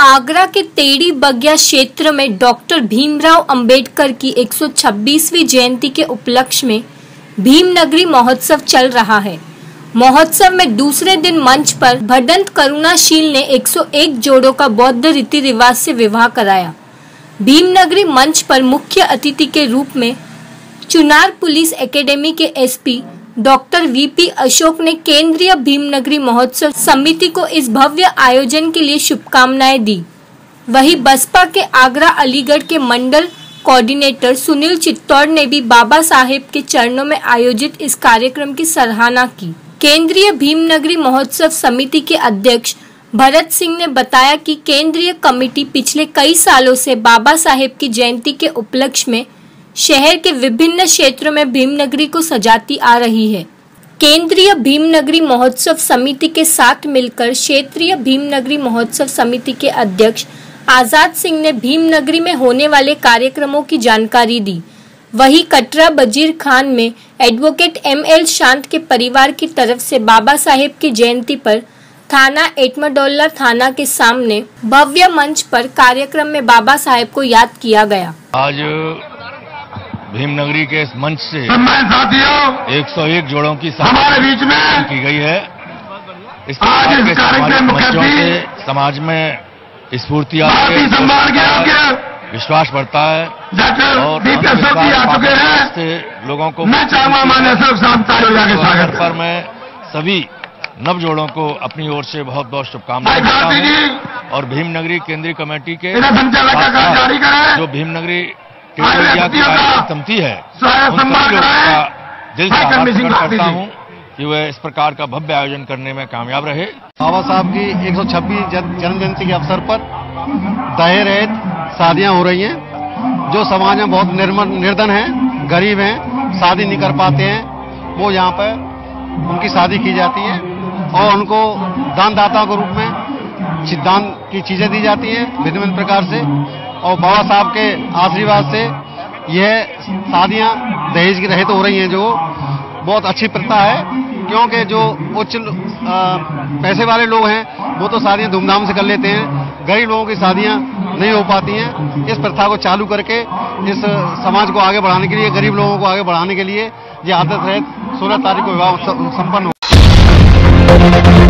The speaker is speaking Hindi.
आगरा के तेड़ी बगिया क्षेत्र में डॉक्टर भीमराव अंबेडकर की 126वीं जयंती के उपलक्ष्य में भीमनगरी महोत्सव चल रहा है। महोत्सव में दूसरे दिन मंच पर भदंत करुणाशील ने 101 जोड़ों का बौद्ध रीति रिवाज से विवाह कराया। भीमनगरी मंच पर मुख्य अतिथि के रूप में चुनार पुलिस एकेडमी के एसपी डॉक्टर वीपी अशोक ने केंद्रीय भीमनगरी महोत्सव समिति को इस भव्य आयोजन के लिए शुभकामनाएँ दी। वहीं बसपा के आगरा अलीगढ़ के मंडल कोऑर्डिनेटर सुनील चित्तौड़ ने भी बाबा साहेब के चरणों में आयोजित इस कार्यक्रम की सराहना की। केंद्रीय भीमनगरी महोत्सव समिति के अध्यक्ष भरत सिंह ने बताया कि केंद्रीय कमेटी पिछले कई सालों से बाबा साहेब की जयंती के उपलक्ष्य में शहर के विभिन्न क्षेत्रों में भीमनगरी को सजाती आ रही है। केंद्रीय भीमनगरी महोत्सव समिति के साथ मिलकर क्षेत्रीय भीमनगरी महोत्सव समिति के अध्यक्ष आज़ाद सिंह ने भीमनगरी में होने वाले कार्यक्रमों की जानकारी दी। वही कटरा बजीर खान में एडवोकेट एम एल शांत के परिवार की तरफ़ से बाबा साहेब की जयंती पर थाना एटमडोल्ला थाना के सामने भव्य मंच पर कार्यक्रम में बाबा साहेब को याद किया गया। आज भीमनगरी के इस मंच से सम्मान साथियों 101 जोड़ों की हमारे बीच में की गई है। इस आज इस कार्यक्रम से समाज में स्फूर्ति के विश्वास बढ़ता है और दीप अशोक जी आ चुके हैं। से लोगों को मैं चाहूँगा मान्य साहब के पर मैं सभी नव जोड़ों को अपनी ओर से बहुत बहुत शुभकामनाएँ देता हूँ और भीमनगरी केंद्रीय कमेटी के जो भीमनगरी आज की समिति है उन सभी लोगों का दिल से आभार करता। हूँ कि वह इस प्रकार का भव्य आयोजन करने में कामयाब रहे। बाबा साहब की 126 जन- जन्म जयंती के अवसर पर दहेज रहित शादियाँ हो रही हैं जो समाज में बहुत निर्मल निर्धन है गरीब हैं शादी नहीं कर पाते हैं वो यहाँ पर उनकी शादी की जाती है। और उनको दानदाताओं के रूप में सिद्धांत की चीज़ें दी जाती हैं भिन्न भिन्न प्रकार से। और बाबा साहब के आशीर्वाद से यह शादियाँ दहेज की रहित हो रही हैं, जो बहुत अच्छी प्रथा है, क्योंकि जो उच्च पैसे वाले लोग हैं, वो तो शादियाँ धूमधाम से कर लेते हैं। गरीब लोगों की शादियाँ नहीं हो पाती हैं। इस प्रथा को चालू करके, इस समाज को आगे बढ़ाने के लिए, गरीब लोगों को आगे बढ़ाने के लिए ये आदत रहित सोलह तारीख को विवाह उत्सव संपन्न हो